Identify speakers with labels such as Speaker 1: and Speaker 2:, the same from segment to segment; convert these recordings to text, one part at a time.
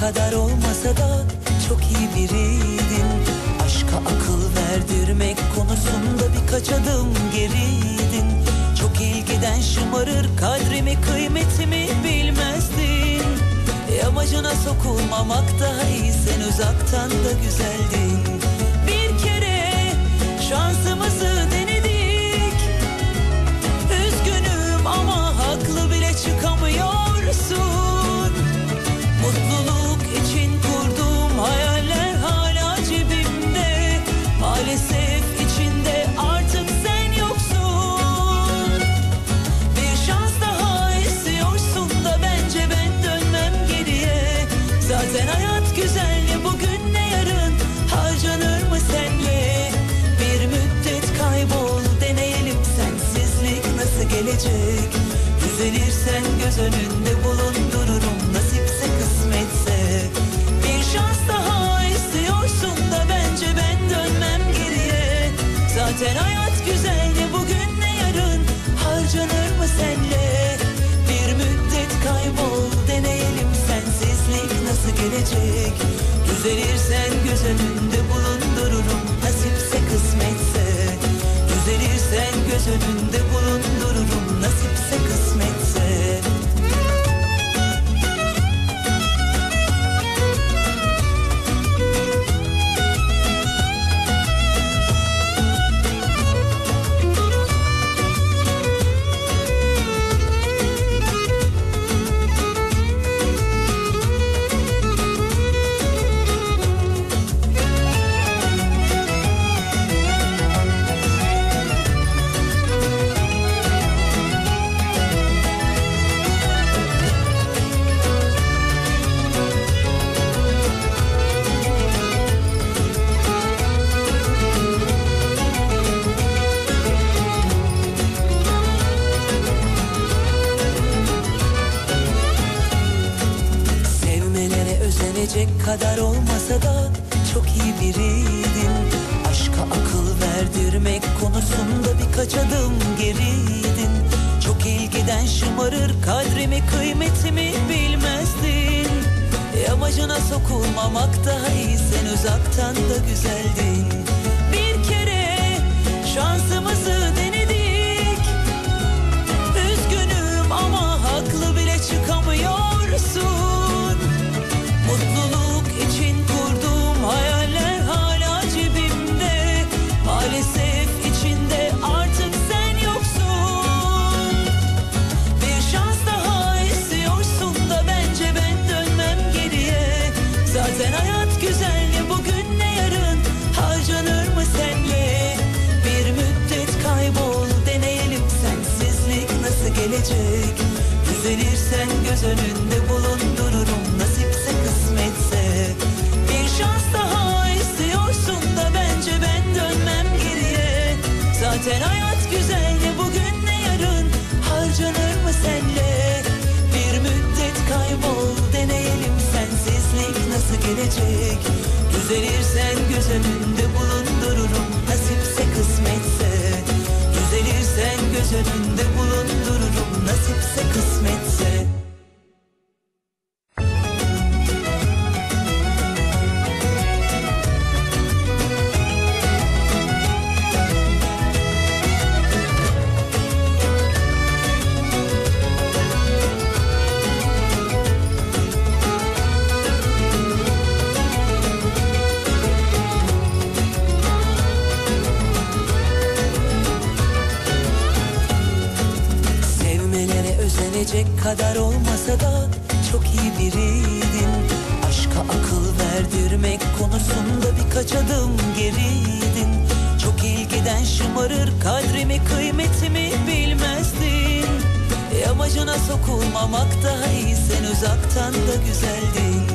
Speaker 1: kadar olmasa da çok iyi biriydin Aşka akıl verdirmek konusunda birkaç adım geriydin Çok ilgiden şımarır kadrimi kıymetimi bilmezdin e Amacına sokulmamak daha iyi sen uzaktan da güzeldin gelecek. Düzelirsen göz önünde bulundururum. Nasipse kısmetse. Bir şans daha istiyorsun da bence ben dönmem geriye. Zaten hayat güzel ne bugün ne yarın? Harcanır mı senle? Bir müddet kaybol deneyelim sensizlik nasıl gelecek? Düzelirsen göz önünde bulundururum. Nasipse kısmetse. Düzelirsen göz önünde bulundururum özenecek kadar olmasa da çok iyi biriydin Aşka akıl verdirmek konusunda birkaç adım geriydin. Çok ilgiden şımarır kadrimi kıymetimi bilmezdin. E Amacına sokulmamak daha iyi sen uzaktan da güzeldin. Bir kere şansımızı gelecek. Düzelirsen göz önünde bulundururum. Nasipse kısmetse. Bir şans daha istiyorsun da bence ben dönmem geriye. Zaten hayat güzel ne bugün ne yarın? Harcanır mı senle? Bir müddet kaybol deneyelim sensizlik nasıl gelecek? Düzelirsen göz önünde bulundururum. Nasipse kısmetse. Düzelirsen göz önünde bulundururum nasipse kısmetse kadar olmasa da çok iyi biriydin. Aşka akıl verdirmek konusunda birkaç adım geriydin. Çok ilgiden şımarır kadrimi kıymetimi bilmezdin. E Amacına sokulmamak daha iyi sen uzaktan da güzeldin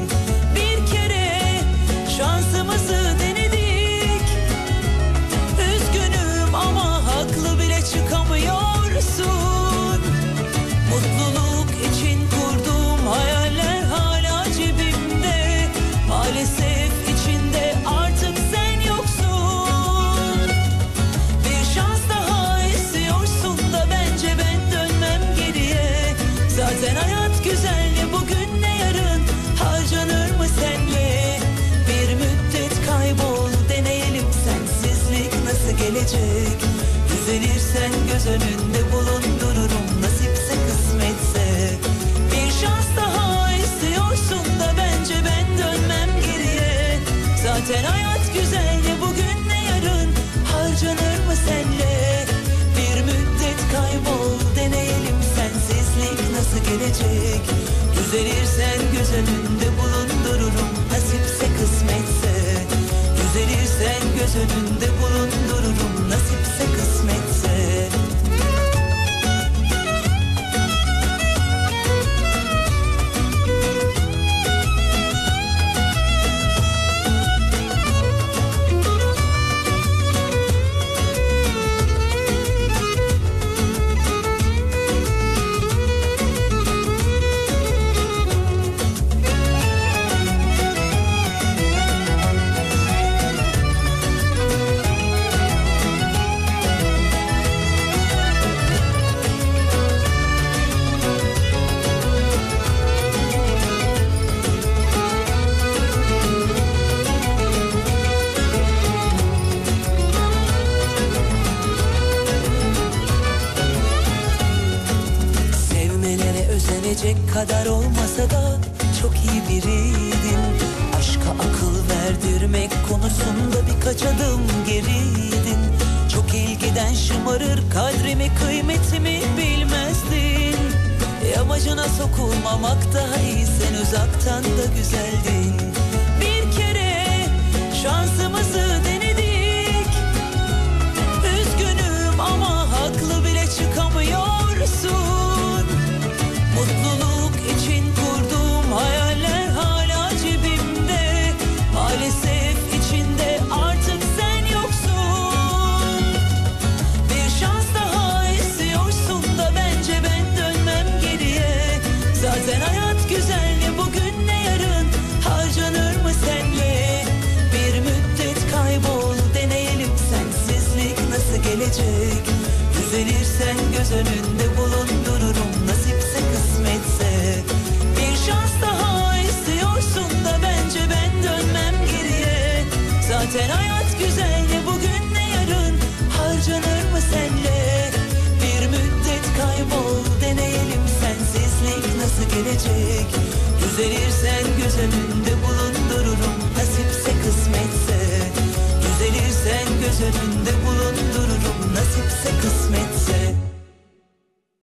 Speaker 1: gelecek. Düzelirsen göz önünde bulundururum. Nasipse kısmetse. Bir şans daha istiyorsun da Bence ben dönmem geriye. Zaten hayat güzel ya bugün ne yarın? Harcanır mı senle? Bir müddet kaybol deneyelim Sensizlik nasıl gelecek? Düzelirsen göz önünde Düzelirsen göz önünde bulundururum. Nasipse kısmetse özenecek kadar olmasa da çok iyi biriydin Aşka akıl verdirmek konusunda birkaç adım geriydin Çok ilgiden şımarır kadrimi kıymetimi bilmezdin. Yamacına sokulmamak daha iyi sen uzaktan da güzeldin. Bir kere şansımızı denedik gelecek. Düzelirsen göz önünde bulundururum. Nasipse kısmetse. Bir şans daha istiyorsun da Bence ben dönmem geriye. Zaten hayat güzel ya bugün ne yarın? Harcanır mı senle? Bir müddet kaybol deneyelim Sensizlik nasıl gelecek? Düzelirsen göz önünde bulundururum. Nasipse kısmetse. Düzelirsen göz önünde bulundururum Nasipse kısmetse